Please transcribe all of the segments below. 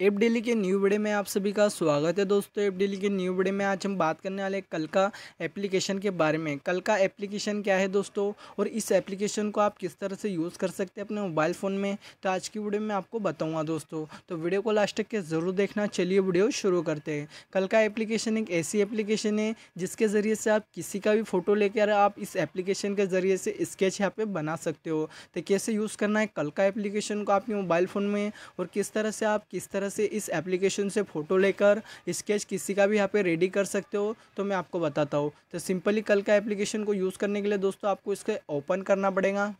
App daily के new video में आप सभी का स्वागत है दोस्तों। एप डेली के न्यू वीडियो में आज हम बात करने वाले कल का एप्लीकेशन के बारे में। कल का एप्लीकेशन क्या है दोस्तों? और इस एप्लीकेशन को आप किस तरह से यूज़ कर सकते हैं अपने मोबाइल फ़ोन में? तो आज की वीडियो में आपको बताऊँगा दोस्तों। तो वीडियो को लास्ट तक के ज़रूर देखना। चलिए वीडियो शुरू करते हैं। कल का एप्लीकेशन एक ऐसी एप्लीकेशन है जिसके ज़रिए से आप किसी का भी फ़ोटो लेकर आप इस एप्लीकेशन के ज़रिए से स्केच यहाँ पर बना सकते हो। तो कैसे यूज़ करना है? कल का एप्लीकेशन को आपके मोबाइल फ़ोन में और किस तरह से आप किस तरह से इस एप्लीकेशन से फ़ोटो लेकर स्केच किसी का भी यहाँ पे रेडी कर सकते हो तो मैं आपको बताता हूँ। तो सिंपली कल का एप्लीकेशन को यूज़ करने के लिए दोस्तों आपको इसके ओपन करना पड़ेगा।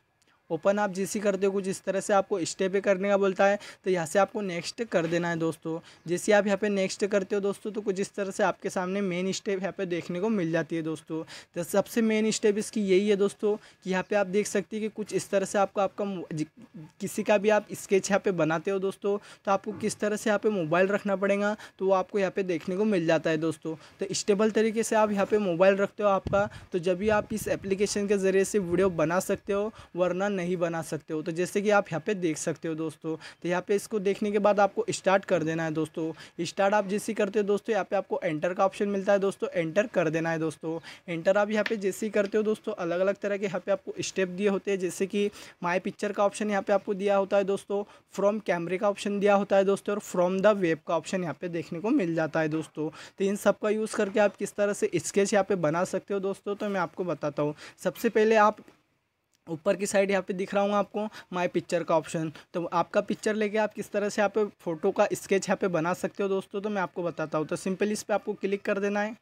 ओपन आप जैसी करते हो कुछ इस तरह से आपको स्टेप करने का बोलता है तो यहाँ से आपको नेक्स्ट कर देना है दोस्तों। जैसे आप यहाँ पे नेक्स्ट करते हो दोस्तों तो कुछ इस तरह से आपके सामने मेन स्टेप यहाँ पे देखने को मिल जाती है दोस्तों। तो सबसे मेन स्टेप इसकी यही है दोस्तों कि यहाँ पे आप देख सकते हैं कि कुछ इस तरह से आपको आपका किसी का भी आप स्केच यहाँ पे बनाते हो दोस्तों तो आपको किस तरह से यहाँ पे मोबाइल रखना पड़ेगा तो वो आपको यहाँ पे देखने को मिल जाता है दोस्तों। तो स्टेबल तरीके से आप यहाँ पे मोबाइल रखते हो आपका तो जब भी आप इस एप्लीकेशन के ज़रिए से वीडियो बना सकते हो, वरना नहीं बना सकते हो। तो जैसे कि आप यहाँ पे देख सकते हो दोस्तों तो यहाँ पे इसको देखने के बाद आपको स्टार्ट कर देना है दोस्तों। स्टार्ट आप जैसे करते हो दोस्तों, यहाँ पे आपको एंटर का ऑप्शन मिलता है दोस्तों एंटर कर देना है दोस्तों। एंटर आप यहाँ पे जैसे ही करते हो दोस्तों अलग अलग तरह के यहाँ पे आपको स्टेप दिए होते हैं। जैसे कि माई पिक्चर का ऑप्शन यहाँ पे आपको दिया होता है दोस्तों फ्रॉम कैमरे का ऑप्शन दिया होता है दोस्तों, और फ्रॉम द वेब का ऑप्शन यहाँ पे देखने को मिल जाता है दोस्तों। तो इन सब का यूज़ करके आप किस तरह से स्केच यहाँ पे बना सकते हो दोस्तों तो मैं आपको बताता हूँ। सबसे पहले आप ऊपर की साइड यहाँ पे दिख रहा हूँ आपको माय पिक्चर का ऑप्शन तो आपका पिक्चर लेके आप किस तरह से यहाँ पे फ़ोटो का स्केच यहाँ पे बना सकते हो दोस्तों तो मैं आपको बताता हूँ। तो सिंपली इस पर आपको क्लिक कर देना है।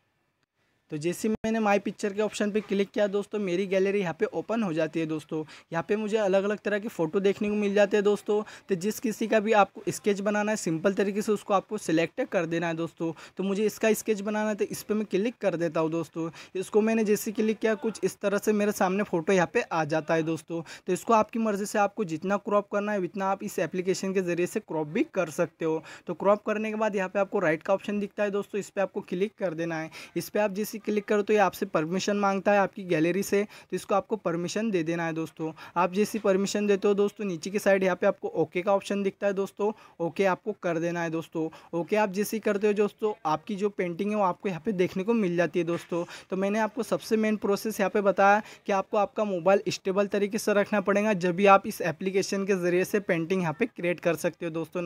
तो जैसे मैंने माई पिक्चर के ऑप्शन पे क्लिक किया दोस्तों, मेरी गैलरी यहाँ पे ओपन हो जाती है दोस्तों। यहाँ पे मुझे अलग अलग तरह के फ़ोटो देखने को मिल जाते हैं दोस्तों। तो जिस किसी का भी आपको स्केच बनाना है सिंपल तरीके से उसको आपको सिलेक्ट कर देना है दोस्तों। तो मुझे इसका स्केच बनाना है तो इस पर मैं क्लिक कर देता हूँ दोस्तों। इसको मैंने जैसे क्लिक किया, कुछ इस तरह से मेरे सामने फ़ोटो यहाँ पर आ जाता है दोस्तों। तो इसको आपकी मर्ज़ी से आपको जितना क्रॉप करना है, उतना आप इस एप्लीकेशन के ज़रिए से क्रॉप भी कर सकते हो। तो क्रॉप करने के बाद यहाँ पर आपको राइट का ऑप्शन दिखता है दोस्तों, इस पर आपको क्लिक कर देना है। इस पर आप जैसे क्लिक करो तो ये आपसे परमिशन माँगता है आपकी गैलरी से तो इसको आपको परमिशन दे देना है दोस्तों। आप जैसी परमिशन देते हो दोस्तों, नीचे की साइड यहाँ पे आपको ओके का ऑप्शन दिखता है दोस्तों। ओके आपको कर देना है दोस्तों। ओके आप जैसी करते हो दोस्तों, आपकी जो पेंटिंग है वो आपको यहाँ पे देखने को मिल जाती है दोस्तों। तो मैंने आपको सबसे मेन प्रोसेस यहाँ पे बताया कि आपको आपका मोबाइल स्टेबल तरीके से रखना पड़ेगा, जब भी आप इस एप्लीकेशन के ज़रिए से पेंटिंग यहाँ पे क्रिएट कर सकते हो दोस्तों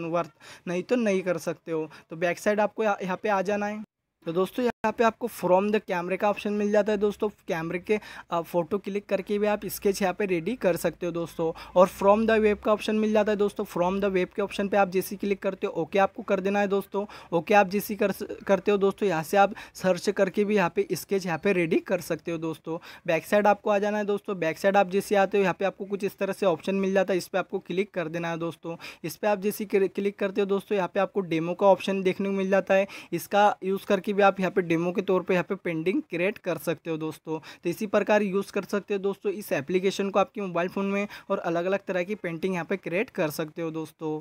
नहीं तो नहीं कर सकते हो। तो बैक साइड आपको यहाँ पे आ जाना है। तो दोस्तों यहाँ पे आपको फ्रॉम द कैमरे का ऑप्शन मिल जाता है दोस्तों। कैमरे के फ़ोटो क्लिक करके भी आप स्केच यहाँ पे रेडी कर सकते हो दोस्तों। और फ्रॉम द वेब का ऑप्शन मिल जाता है दोस्तों। फ्रॉम द वेब के ऑप्शन पे आप जैसी क्लिक करते हो ओके आपको कर देना है दोस्तों। ओके आप जैसी कर करते हो दोस्तों, यहाँ से आप सर्च करके भी यहाँ पे स्केच यहाँ पे रेडी कर सकते हो दोस्तों। बैक साइड आपको आ जाना है दोस्तों। बैक साइड आप जैसे आते हो, यहाँ पे आपको कुछ इस तरह से ऑप्शन मिल जाता है। इस पर आपको क्लिक कर देना है दोस्तों। इस पर आप जैसी क्लिक करते हो दोस्तों, यहाँ पे आपको डेमो का ऑप्शन देखने को मिल जाता है। इसका यूज़ करके भी आप यहाँ पे डेमो के तौर पे यहाँ पे पेंडिंग क्रिएट कर सकते हो दोस्तों। तो इसी प्रकार यूज़ कर सकते हो दोस्तों इस एप्लीकेशन को आपके मोबाइल फ़ोन में और अलग अलग तरह की पेंटिंग यहाँ पे क्रिएट कर सकते हो दोस्तों।